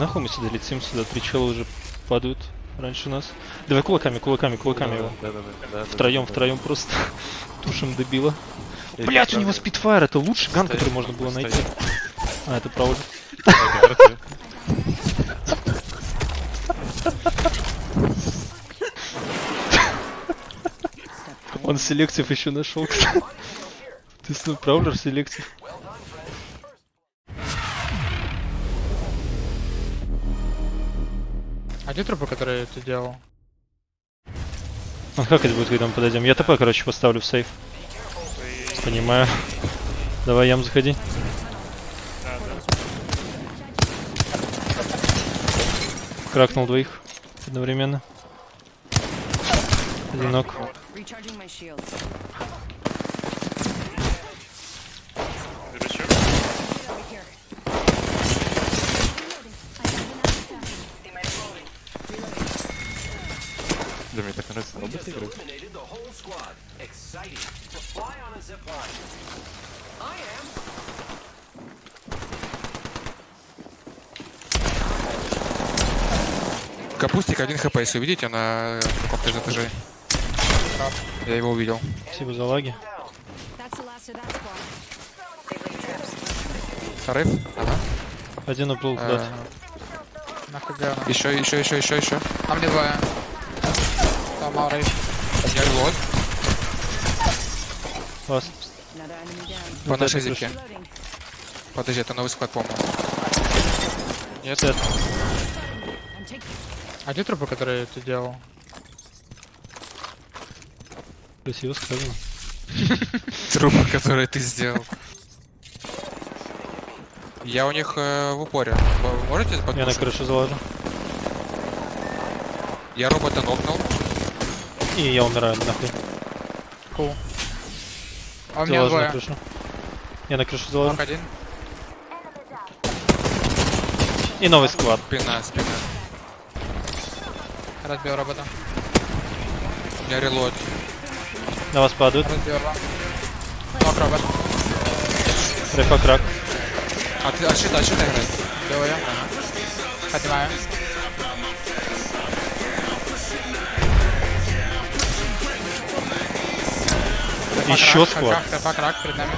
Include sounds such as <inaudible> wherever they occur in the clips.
нахуй мы сюда летим, сюда три чела уже падают раньше нас. Давай кулаками, кулаками, кулаками его. Да, да, да, да, Втроем, да, втроем просто <laughs> тушим дебила. да. Блять, у него спидфайр, это лучший ган, который можно было найти. А, это арты. <laughs> Он селектив еще нашел. Ты с правда селектив? А где трупы, которые ты делал? А как это будет, когда мы подойдем? Я ТП, короче, поставлю в сейф. Понимаю. Давай, ям, заходи. Кракнул двоих одновременно. Одинок. I am. Капустик 1 хп, если увидите на каком-то из этажей. Я его увидел. Спасибо за лаги. Рейв? Ага. Один уплыл куда-то. На ХГ. она. Еще, еще, еще, еще, еще. А мне двое. Там Аурей. Я enemy down. По Вот нашей. Reloading. Подожди, это новый склад, по-моему. Нет. Taking. А где трупы, которые ты делал? Красиво сказано. <laughs> Труп, который ты сделал. Я у них э, в упоре. Вы можете Я на крышу залажу. Я робота нокнул. И я умираю нахуй. Кул. А у меня Залажу на двое. крышу. Я на крышу залажу. Нок один. И новый склад. Спина, спина. Разбил робота. Меня релот. На вас падают. Разбил. Нок робот. Рефа крак. А ты от щита, от щита играй. Бил Поднимаю. Еще склад. Крак, крак перед нами.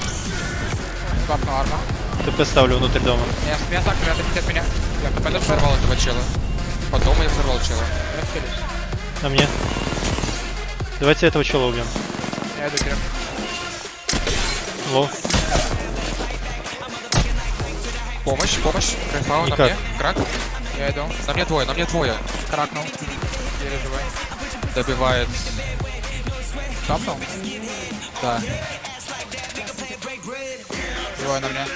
Свапнул арма. ТП ставлю внутрь дома. Меня, меня так, ребята, от меня. Я ТП взорвал этого чела. Потом я взорвал чела. Раскились. На мне. Давайте этого чела убьем. Я иду, Кирилл. Лоу. Помощь, помощь. Крайфау на мне. Крак. Я иду. На мне двое, на мне двое. Кракнул. Еле живой. Добивает. Тапнул. Да. Двое на мне.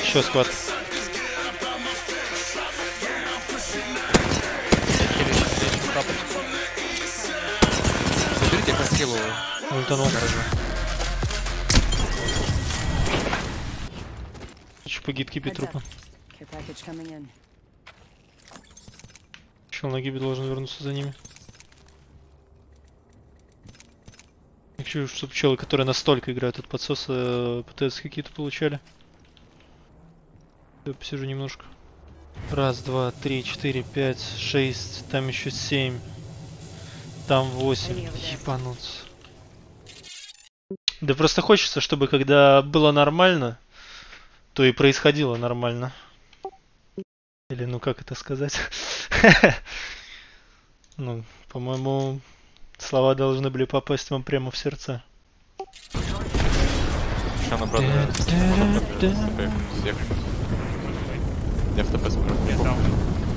Еще склад. Заберите хостилу. Ультанул. Хочу по Heads трупа. Чел на гибе должен вернуться за ними. Я хочу, чтобы челы, которые настолько играют от подсоса, ПТС какие-то получали. Я посижу немножко. Раз, два, три, четыре, пять, шесть, там еще семь. Там восемь. Ебануться. Да просто хочется, чтобы когда было нормально, то и происходило нормально. Или ну как это сказать? <laughs> Ну, по-моему, слова должны были попасть вам прямо в сердца. Еще на брата. Я Я в ТП смотрю.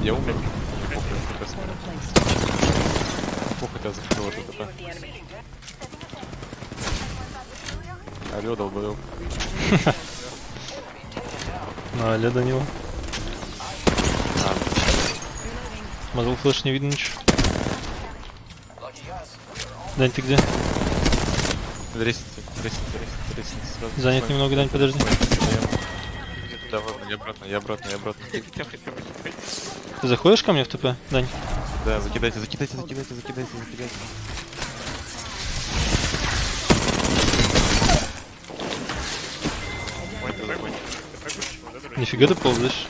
Я умер. Плохо тебя закрыло это ТП. Алло, долбоёб. <laughs> Ну, аля, Данила. Мазл флеш не видно ничего. Дань, ты где? Дресните, дресните, дресните, сразу. Занят немного, Дань, подожди. Да, ладно, я обратно, я обратно, я обратно. Ты заходишь ко мне в ТП, Дань? Да, закидайте, закидайте, закидайте, закидайте, закидайте. Давай. Нифига ты ползаешь.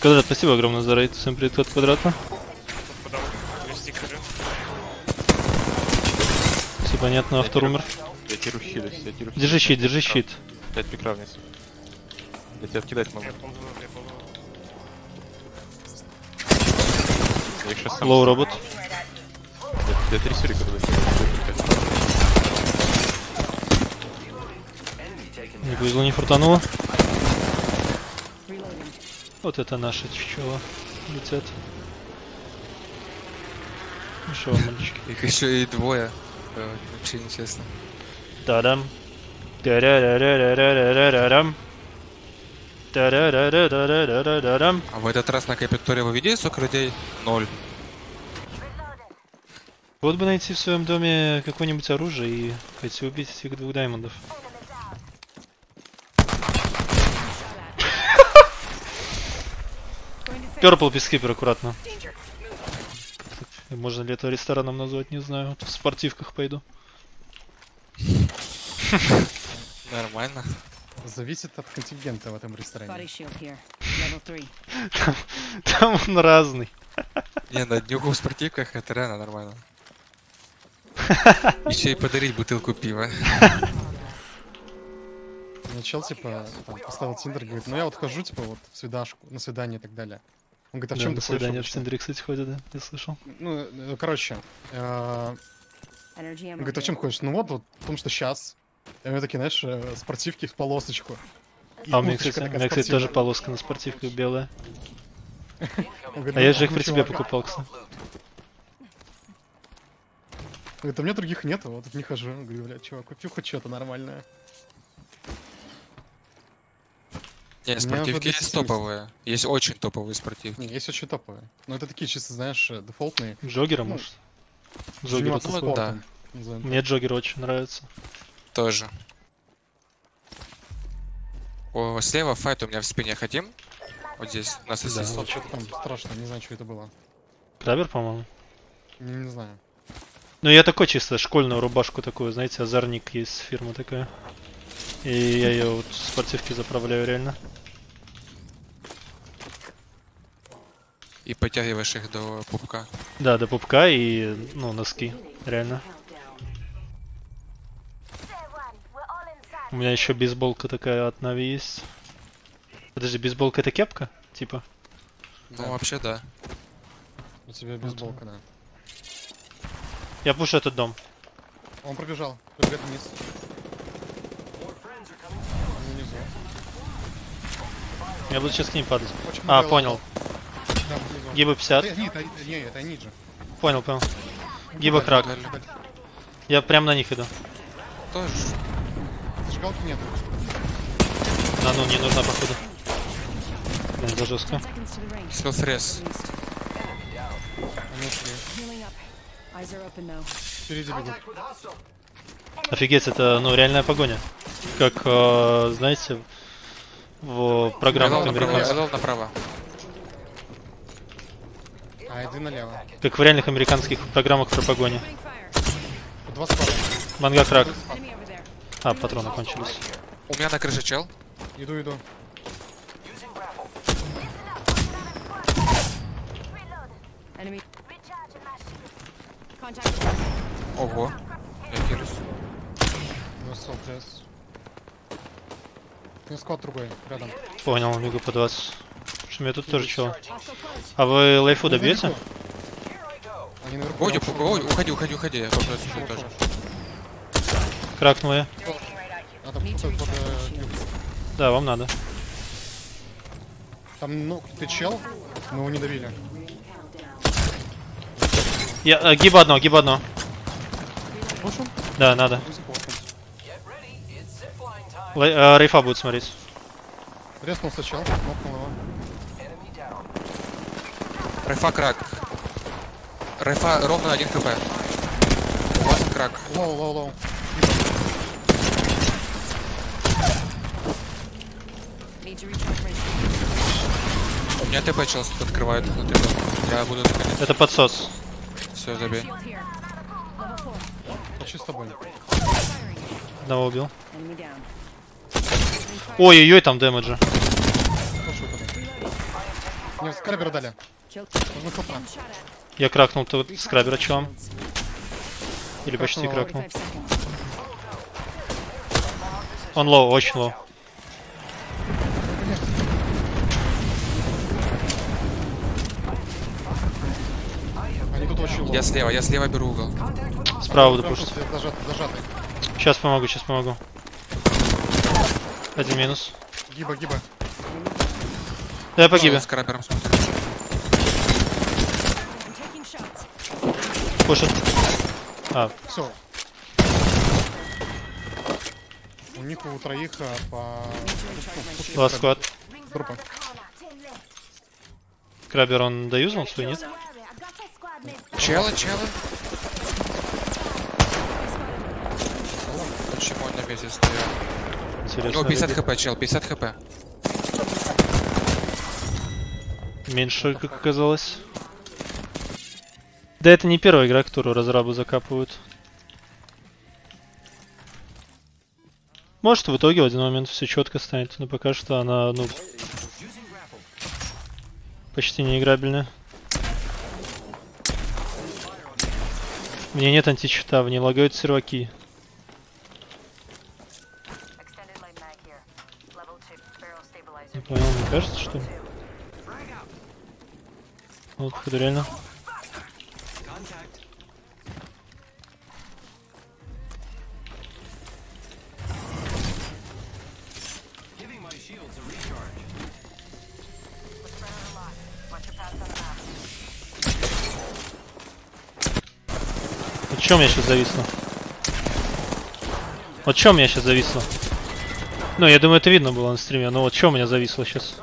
Квадрат, спасибо огромное за рейд. Всем привет от квадрата. Все понятно, автор умер. Я тиру хилюсь, я тиру Держи щит, держи щит. 5 пикра вниз. Я тебя кидать могу. Я их сейчас сам... Лоу робот. Я, я три сюрика Не повезло, не фартануло. Вот это наши чучела летят. Ну что, мальчики? Их еще и двое. Вообще нечестно. Та-дам. Та-ра-ра-ра-ра-ра-ра-рам. Та-ра-ра-ра-ра-ра-ра-рам. А в этот раз на Капитуре вы видели, сколько людей? Ноль. Вот бы найти в своем доме какое-нибудь оружие и пойти убить этих двух даймондов. Перпл пискипер аккуратно. Можно ли это рестораном назвать, не знаю. Вот В спортивках пойду. Нормально. Зависит от контингента в этом ресторане. shield here. Level 3. Там он разный. Не, на днюху в спортивках это реально нормально. <laughs> Еще и подарить бутылку пива. Мне чел, типа, там, поставил тиндер, говорит, ну я вот хожу, типа, вот в свидашку, на свидание и так далее. Он говорит, а в Да, чем ты ходишь свидание в обычно?» Тиндере, кстати, ходят, да, я слышал. Ну, э, короче, э, он говорит, а в чем ходишь? Ну вот, вот, потому что сейчас. И у меня такие, знаешь, э, спортивки в полосочку. И А у меня, кстати, у меня, кстати, тоже полоска на спортивках белая. Говорит, А я «Ну, же их при себе чувак». покупал, кстати. Говорит, а у меня других нету, вот не хожу. Говорю, блядь, чувак, купи хоть что-то нормальное. Не, меня спортивки есть 270. топовые. Есть очень топовые спортивки. Не, есть очень топовые. Но это такие чисто, знаешь, э, дефолтные. Джогера, Ну, может? Джогер. Заниматься спортом. назовем так. Мне Джогер очень нравится. Тоже. О, слева файт у меня в спине хотим. Вот здесь, на Да, соседстве. вот что-то там страшно, не знаю, что это было. Крабер, по-моему. Не, не знаю. Ну, я такой чисто школьную рубашку такую, знаете, озорник есть фирма такая. И я ее вот в спортивке заправляю реально. И подтягиваешь их до пупка. Да, до пупка и, ну, носки, реально. У меня еще бейсболка такая от Нави есть. Подожди, бейсболка это кепка? Типа? Ну, вообще, да. У тебя бейсболка, да. Я пушу этот дом. Он пробежал, пробегает вниз. Я буду сейчас к ним падать. Очень А, понял. Да. Гиба 50. Да, Нет, это- не, это Ниджи. Понял, понял. Гиба крак. Я прям на них иду. Тоже. Зажигалки нету. На ну не нужна походу. Блин, за жестко. Open though. Впереди бегут. Офигеть, это ну реальная погоня. Как, э, знаете, в программах Элол направо. А, иди налево. Как в реальных американских программах про погони. Два спада. Манга крак. А, патроны кончились. У меня на крыше чел. Иду, иду. Ого. Я хилюсь. Ну, Ну, склад другой, рядом. Понял, мигу по 20. Что меня тут тоже close. А вы лайфу добьете? Они наверху. Ой, ой, уходи, уходи, уходи. Я попробую чуть-чуть тоже. Кракнул я. Надо под, э. Да, вам надо. Там, ну, ты чел, мы его не добили. Я, э, гиба одно, гиба одно. Пушим? Да, надо. Э, Рейфа будет смотреть. Резнулся чел, нокнул его. Райфа крак. Райфа ровно один хп. Он крак. Лоу, лоу, лоу. У меня ТП чел открывает внутри. Я буду наконец. Это подсос. Все, забей. Here. Level Одного убил. Ой-ой-ой, там дэмэджа. Мне скрабера дали. Я кракнул тут скрабера чувам. Или почти кракнул. 45 seconds. Он лоу, очень лоу. Я слева, я слева беру угол. Справа буду Прям пушить. тут зажат, зажатый. Сейчас помогу, сейчас помогу. Один минус. Гиба, гиба. Да, я погиб. С shots. Пушит. А, Все. У них у троих а, по ласт склад. трупам. Крабер он доюзнул свой, нет? Челы, челы. У него 50 хп, чел, 50 хп. Меньше, как оказалось. Да это не первая игра, которую разрабы закапывают. Может в итоге в один момент все четко станет, но пока что она, ну, почти неиграбельная. Мне нет античита, в ней лагают серваки. On the map. Вот чем я сейчас зависло? Вот чем я сейчас зависло? Ну, я думаю, это видно было на стриме, но вот чем меня зависло сейчас?